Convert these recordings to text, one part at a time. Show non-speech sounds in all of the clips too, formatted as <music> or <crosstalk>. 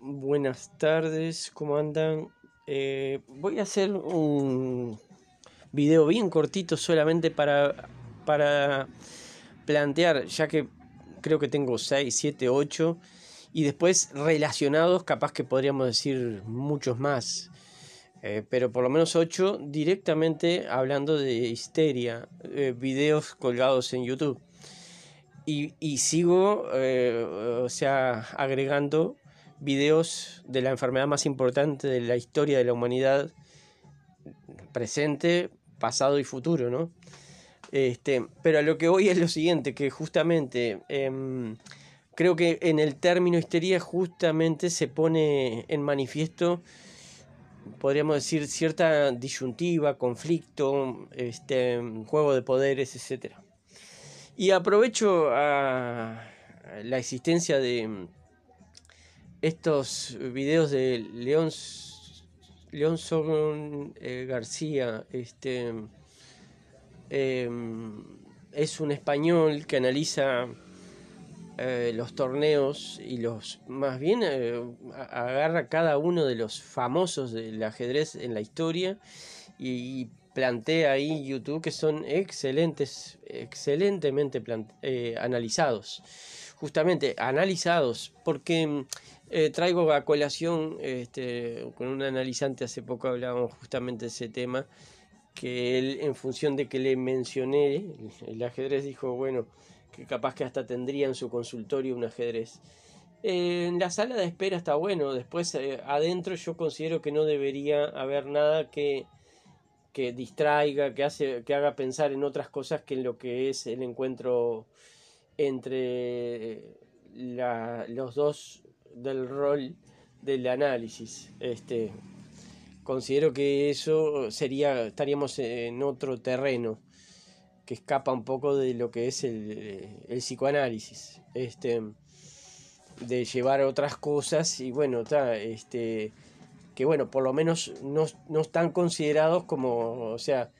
buenas tardes, ¿cómo andan? Eh, voy a hacer un video bien cortito solamente para, para plantear, ya que creo que tengo 6, 7, 8, y después relacionados, capaz que podríamos decir muchos más, eh, pero por lo menos 8 directamente hablando de histeria, eh, videos colgados en YouTube. Y, sigo, eh, o sea, agregando videos de la enfermedad más importante de la historia de la humanidad, presente, pasado y futuro, ¿no? Este, pero a lo que voy es lo siguiente, que justamente em, creo que en el término histeria justamente se pone en manifiesto, podríamos decir, cierta disyuntiva, conflicto, este, juego de poderes, etcétera. Y aprovecho a la existencia de estos videos de León, León eh, García. Este, em, es un español que analiza eh, los torneos y los más bien eh, agarra cada uno de los famosos del ajedrez en la historia y plantea ahí YouTube que son excelentes, excelentemente analizados. Justamente analizados, porque mm, eh, traigo a colación, este, con un analizante hace poco hablábamos justamente de ese tema, que él en función de que le mencioné el, ajedrez dijo, bueno, que capaz que hasta tendría en su consultorio un ajedrez. en la sala de espera está bueno, después eh, adentro yo considero que no debería haber nada que que distraiga, que, hace, que haga pensar en otras cosas que en lo que es el encuentro entre los dos del rol del análisis. Este, considero que eso sería, estaríamos en otro terreno que escapa un poco de lo que es el, el psicoanálisis. Este, de llevar otras cosas y bueno, está, este que bueno, por lo menos no, están considerados como, o sea,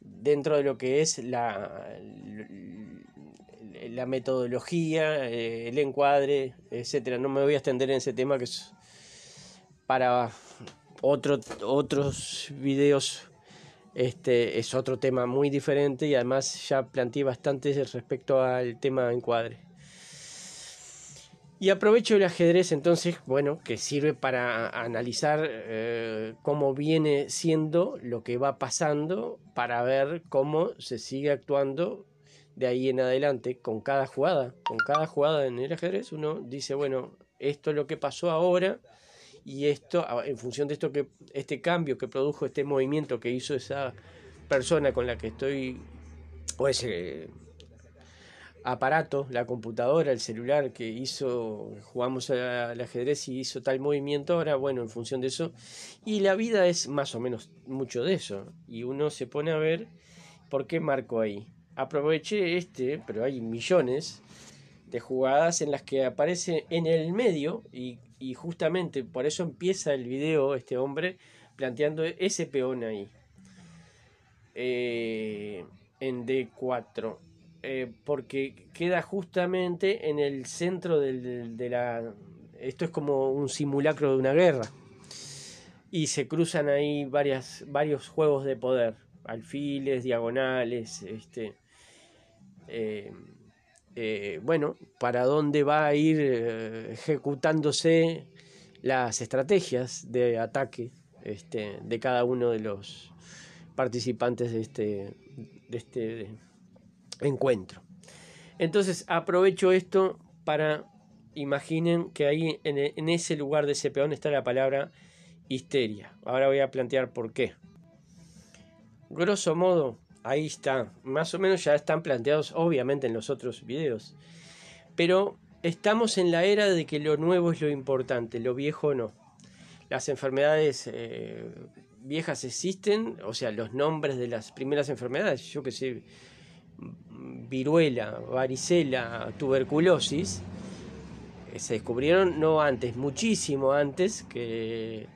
dentro de lo que es la, la metodología, eh, el encuadre, etcétera. No me voy a extender en ese tema que es para otro, otros videos. Este es otro tema muy diferente y además ya planteé bastante respecto al tema encuadre. Y aprovecho el ajedrez entonces, bueno, que sirve para analizar eh, cómo viene siendo lo que va pasando, para ver cómo se sigue actuando de ahí en adelante con cada jugada. Con cada jugada en el ajedrez uno dice, bueno, esto es lo que pasó ahora y esto, en función de esto que, este cambio que produjo este movimiento que hizo esa persona con la que estoy, o ese aparato, la computadora, el celular que hizo, jugamos al ajedrez y hizo tal movimiento, ahora bueno, en función de eso. Y la vida es más o menos mucho de eso. Y uno se pone a ver por qué marco ahí. Aproveché este, pero hay millones de jugadas en las que aparece en el medio y, justamente por eso empieza el video este hombre planteando ese peón ahí. Eh, en D4 eh, porque queda justamente en el centro de la... Esto es como un simulacro de una guerra. Y se cruzan ahí varias, varios juegos de poder, alfiles, diagonales, este... Eh, eh, bueno, para dónde va a ir ejecutándose las estrategias de ataque este, de cada uno de los participantes de este, de este encuentro. Entonces aprovecho esto para, imaginen que ahí en, ese lugar de ese peón está la palabra histeria. Ahora voy a plantear por qué. Grosso modo, ahí está. Más o menos ya están planteados obviamente en los otros videos. Pero estamos en la era de que lo nuevo es lo importante, lo viejo no. Las enfermedades eh, viejas existen, o sea, los nombres de las primeras enfermedades, yo que sé, viruela, varicela, tuberculosis, eh, se descubrieron no antes, muchísimo antes que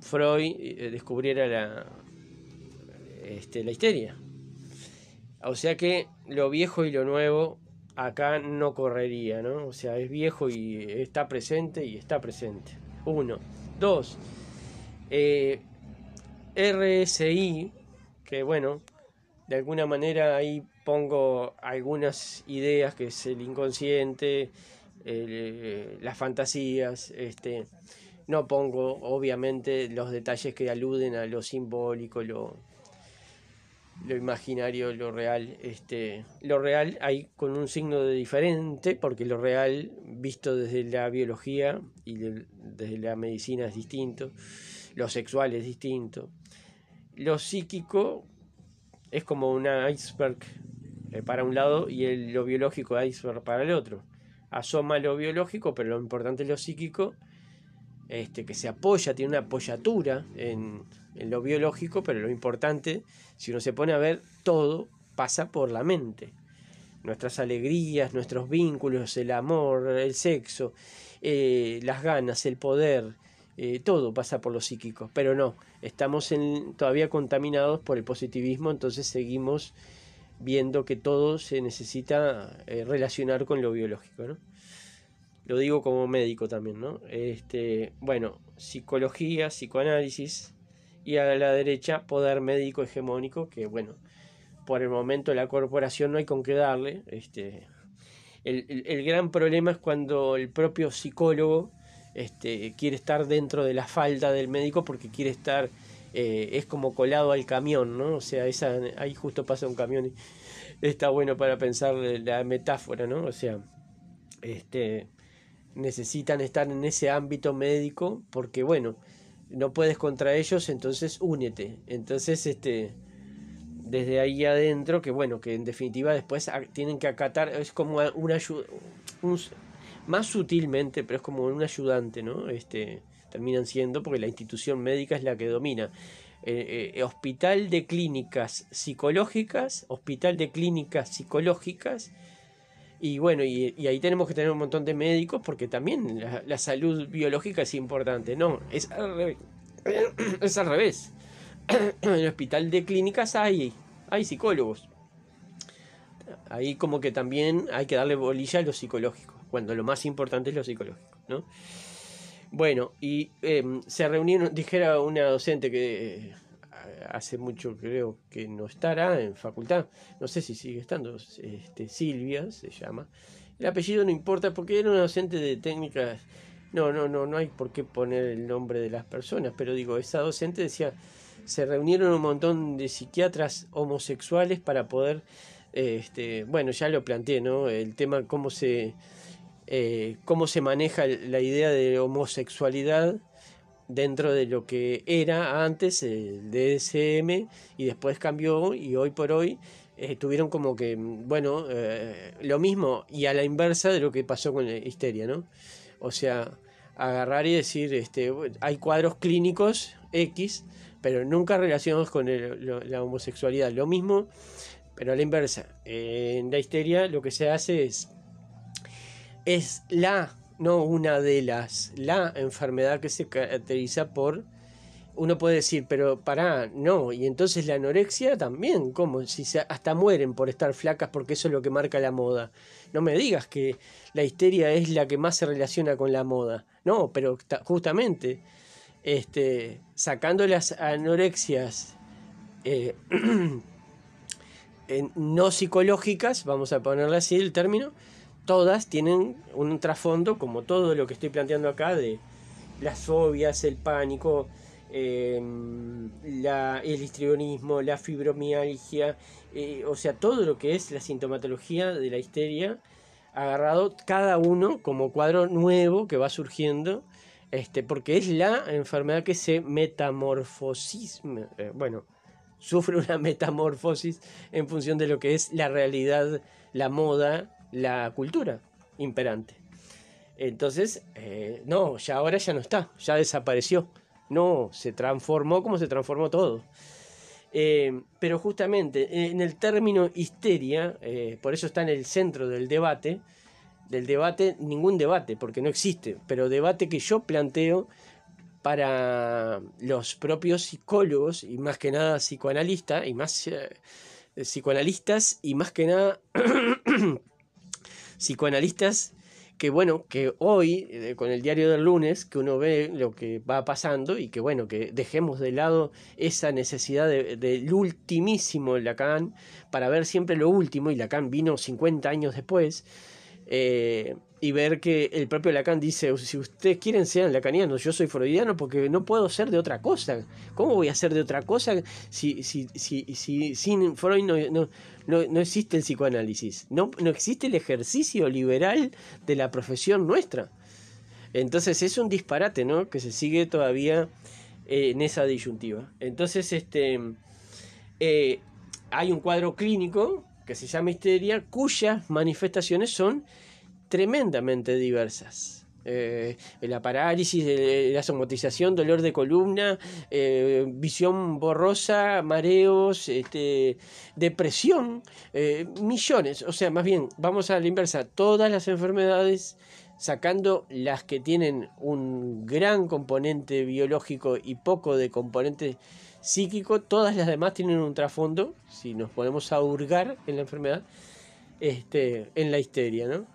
Freud eh, descubriera la, este, la histeria. O sea que lo viejo y lo nuevo acá no correría, ¿no? O sea, es viejo y está presente y está presente. Uno. Dos. Eh, RSI, que bueno, de alguna manera ahí pongo algunas ideas que es el inconsciente, eh, las fantasías, este, no pongo obviamente los detalles que aluden a lo simbólico, lo, lo imaginario, lo real. Este, lo real hay con un signo de diferente, porque lo real, visto desde la biología y desde la medicina, es distinto. Lo sexual es distinto. Lo psíquico es como un iceberg eh, para un lado y el, lo biológico iceberg para el otro. Asoma lo biológico, pero lo importante es lo psíquico, este, que se apoya, tiene una apoyatura en, lo biológico, pero lo importante, si uno se pone a ver, todo pasa por la mente. Nuestras alegrías, nuestros vínculos, el amor, el sexo, eh, las ganas, el poder, eh, todo pasa por lo psíquico. Pero no, estamos todavía contaminados por el positivismo, entonces seguimos viendo que todo se necesita eh, relacionar con lo biológico. Lo digo como médico también, ¿no? Este, bueno, psicología, psicoanálisis, y a la derecha poder médico hegemónico, que bueno, por el momento la corporación no hay con qué darle. Este, el, gran problema es cuando el propio psicólogo este, quiere estar dentro de la falda del médico porque quiere estar, eh, es como colado al camión, ¿no? O sea, esa, ahí justo pasa un camión y está bueno para pensar la metáfora, ¿no? O sea, este, necesitan estar en ese ámbito médico porque, bueno, no puedes contra ellos, entonces únete. Entonces, este, desde ahí adentro, que bueno, que en definitiva después tienen que acatar, es como una ayuda, más sutilmente, pero es como un ayudante, ¿no? Este, terminan siendo, porque la institución médica es la que domina. Eh, eh, hospital de clínicas psicológicas, hospital de clínicas psicológicas, y bueno, y, ahí tenemos que tener un montón de médicos porque también la, salud biológica es importante. No, es al revés. <clears throat> <clears throat> En el hospital de clínicas hay, hay psicólogos. Ahí como que también hay que darle bolilla a lo psicológico, cuando lo más importante es lo psicológico, ¿no? Bueno, y em, se reunieron, dijera una docente que hace mucho creo que no estará en facultad, no sé si sigue estando, este, Silvia se llama. El apellido no importa porque era una docente de técnicas, no, no, no, no hay por qué poner el nombre de las personas, pero digo, esa docente decía, se reunieron un montón de psiquiatras homosexuales para poder, este, bueno, ya lo planteé, ¿no? El tema cómo se, eh, cómo se maneja la idea de homosexualidad dentro de lo que era antes el DSM y después cambió y hoy por hoy eh, tuvieron como que, bueno, eh, lo mismo y a la inversa de lo que pasó con la histeria, ¿no? O sea, agarrar y decir, este, hay cuadros clínicos X, pero nunca relacionados con la homosexualidad. Lo mismo, pero a la inversa. en la histeria lo que se hace es, es la no una de las, la enfermedad que se caracteriza por, uno puede decir, pero para no, y entonces la anorexia también, como si hasta mueren por estar flacas porque eso es lo que marca la moda. No me digas que la histeria es la que más se relaciona con la moda. No, pero justamente, este, sacando las anorexias eh, <clears throat> no psicológicas, vamos a ponerle así el término, todas tienen un trasfondo, como todo lo que estoy planteando acá, de las fobias, el pánico, em, el histrionismo, la fibromialgia, eh, o sea, todo lo que es la sintomatología de la histeria, agarrado cada uno como cuadro nuevo que va surgiendo, este, porque es la enfermedad que se metamorfosis, eh, bueno, sufre una <laughs> metamorfosis en función de lo que es la realidad, la moda, la cultura imperante. Entonces, eh, no, ya ahora ya no está, ya desapareció. No, se transformó como se transformó todo. Eh, pero justamente en el término histeria, eh, por eso está en el centro del debate, del debate, ningún debate, porque no existe, pero debate que yo planteo para los propios psicólogos y más que nada psicoanalistas y más psicoanalistas y más que nada <clears throat> psicoanalistas que bueno, que hoy, eh, con el diario del lunes, que uno ve lo que va pasando y que bueno, que dejemos de lado esa necesidad del de, ultimísimo Lacan para ver siempre lo último, y Lacan vino 50 años después, eh, y ver que el propio Lacan dice, si ustedes quieren sean lacanianos, yo soy freudiano porque no puedo ser de otra cosa. ¿Cómo voy a ser de otra cosa si, si, si, si sin Freud no, no, existe el psicoanálisis? No, no existe el ejercicio liberal de la profesión nuestra. Entonces es un disparate, ¿no? Que se sigue todavía eh, en esa disyuntiva. Entonces, este, eh, hay un cuadro clínico que se llama histeria, cuyas manifestaciones son tremendamente diversas. Eh, la parálisis, la somatización, dolor de columna, eh, visión borrosa, mareos, este, depresión, eh, millones. O sea, más bien, vamos a la inversa, todas las enfermedades, sacando las que tienen un gran componente biológico y poco de componente psíquico, todas las demás tienen un trasfondo, si nos ponemos a hurgar en la enfermedad, este, en la histeria, ¿no?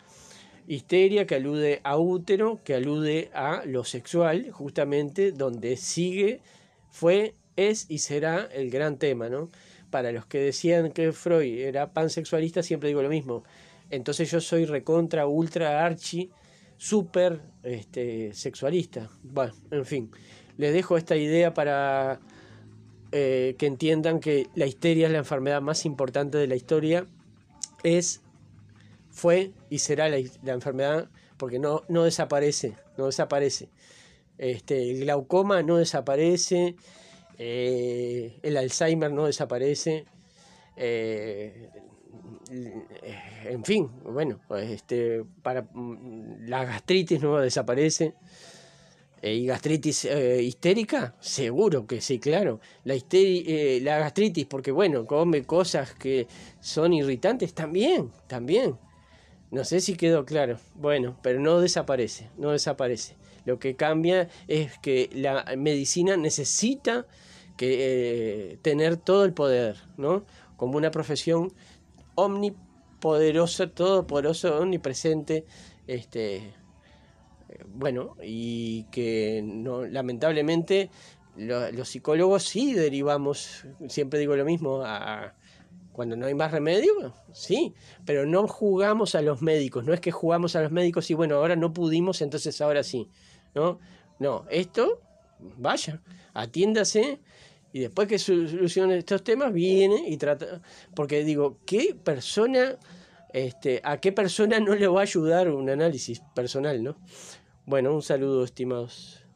Histeria que alude a útero, que alude a lo sexual, justamente donde sigue, fue, es y será el gran tema, ¿no? Para los que decían que Freud era pansexualista, siempre digo lo mismo. Entonces yo soy recontra, ultra, archi, super este, sexualista. Bueno, en fin, les dejo esta idea para eh, que entiendan que la histeria es la enfermedad más importante de la historia. Es fue y será la, enfermedad porque no, no desaparece, no desaparece. Este, el glaucoma no desaparece, eh, el Alzheimer no desaparece, eh, en fin, bueno, este, para, mm, la gastritis no desaparece. Eh, ¿Y gastritis histérica? Seguro que sí, claro. La, la gastritis, porque bueno, come cosas que son irritantes, también, también. No sé si quedó claro. Bueno, pero no desaparece, no desaparece. Lo que cambia es que la medicina necesita que, eh, tener todo el poder, ¿no? Como una profesión omnipoderosa, todopoderosa, omnipresente, este, bueno, y que no, lamentablemente los psicólogos sí derivamos, siempre digo lo mismo, a, cuando no hay más remedio, sí, pero no jugamos a los médicos, no es que jugamos a los médicos y bueno, ahora no pudimos, entonces ahora sí, ¿no? No, esto, vaya, atiéndase y después que solucione estos temas, viene y trata, porque digo, ¿qué persona, este, a qué persona no le va a ayudar un análisis personal, ¿no? Bueno, un saludo, estimados.